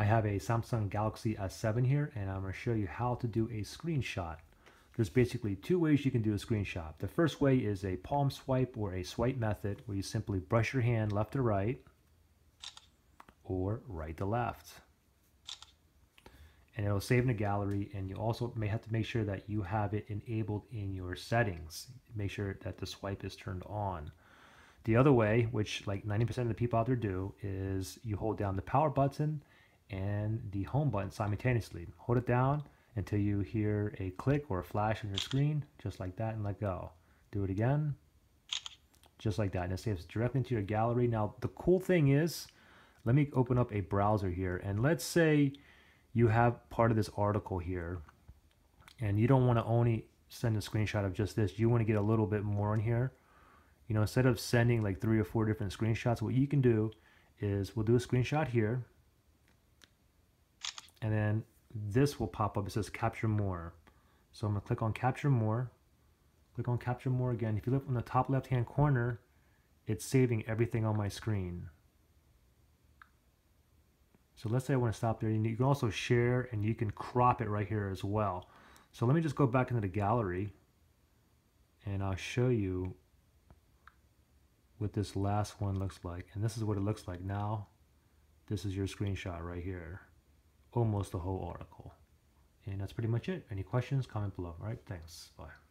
I have a Samsung Galaxy S7 here and I'm going to show you how to do a screenshot. There's basically two ways you can do a screenshot. The first way is a palm swipe or a swipe method where you simply brush your hand left to right or right to left. And it'll save in a gallery and you also may have to make sure that you have it enabled in your settings. Make sure that the swipe is turned on. The other way, which like 90% of the people out there do, is you hold down the power button and the home button simultaneously. Hold it down until you hear a click or a flash on your screen, just like that, and let go. Do it again, just like that, and it saves directly into your gallery. Now, the cool thing is, let me open up a browser here, and let's say you have part of this article here, and you don't want to only send a screenshot of just this, you want to get a little bit more in here. You know, instead of sending like three or four different screenshots, what you can do is we'll do a screenshot here, and then this will pop up. It says capture more. So I'm going to click on capture more. Click on capture more again. If you look on the top left hand corner, it's saving everything on my screen. So let's say I want to stop there. You can also share and you can crop it right here as well. So let me just go back into the gallery and I'll show you what this last one looks like. And this is what it looks like now. This is your screenshot right here almost the whole article. And that's pretty much it. Any questions, comment below. All right, thanks. Bye.